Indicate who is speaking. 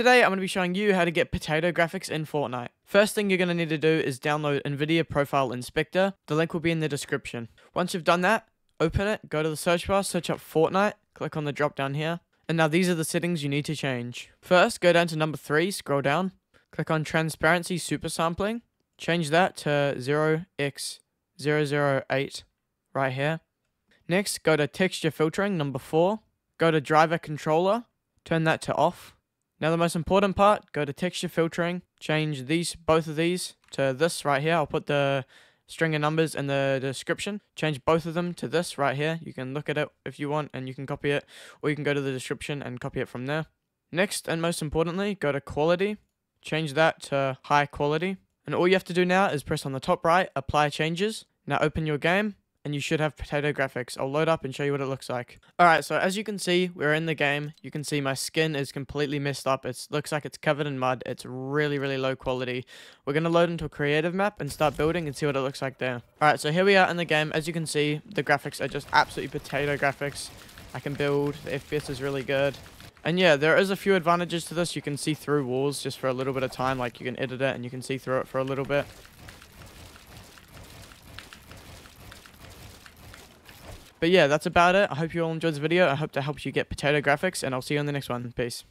Speaker 1: today I'm going to be showing you how to get potato graphics in Fortnite. First thing you're going to need to do is download NVIDIA Profile Inspector. The link will be in the description. Once you've done that, open it, go to the search bar, search up Fortnite, click on the drop down here. And now these are the settings you need to change. First, go down to number 3, scroll down, click on Transparency Super Sampling. Change that to 0x008 right here. Next, go to Texture Filtering, number 4. Go to Driver Controller, turn that to off. Now the most important part, go to texture filtering, change these, both of these to this right here. I'll put the string of numbers in the description. Change both of them to this right here. You can look at it if you want and you can copy it or you can go to the description and copy it from there. Next and most importantly, go to quality, change that to high quality. And all you have to do now is press on the top right, apply changes. Now open your game and you should have potato graphics. I'll load up and show you what it looks like. Alright, so as you can see, we're in the game. You can see my skin is completely messed up. It looks like it's covered in mud. It's really, really low quality. We're going to load into a creative map and start building and see what it looks like there. Alright, so here we are in the game. As you can see, the graphics are just absolutely potato graphics. I can build. The FPS is really good. And yeah, there is a few advantages to this. You can see through walls just for a little bit of time. Like you can edit it and you can see through it for a little bit. But yeah, that's about it. I hope you all enjoyed this video. I hope that help you get potato graphics, and I'll see you on the next one. Peace.